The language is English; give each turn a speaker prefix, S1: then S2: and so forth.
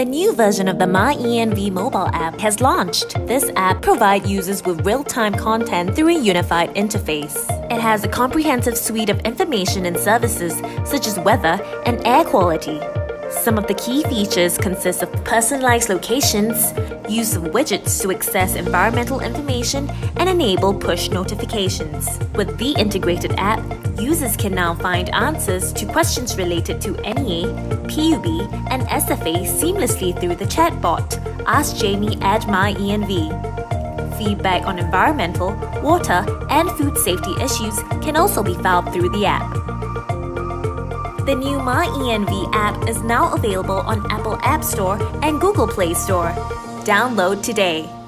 S1: A new version of the MyENV mobile app has launched. This app provides users with real-time content through a unified interface. It has a comprehensive suite of information and services such as weather and air quality. Some of the key features consist of personalized locations, use of widgets to access environmental information, and enable push notifications. With the integrated app, users can now find answers to questions related to NEA, PUB, and SFA seamlessly through the chatbot Ask Jamie at MyENV. Feedback on environmental, water, and food safety issues can also be filed through the app. The new MyENV app is now available on Apple App Store and Google Play Store. Download today.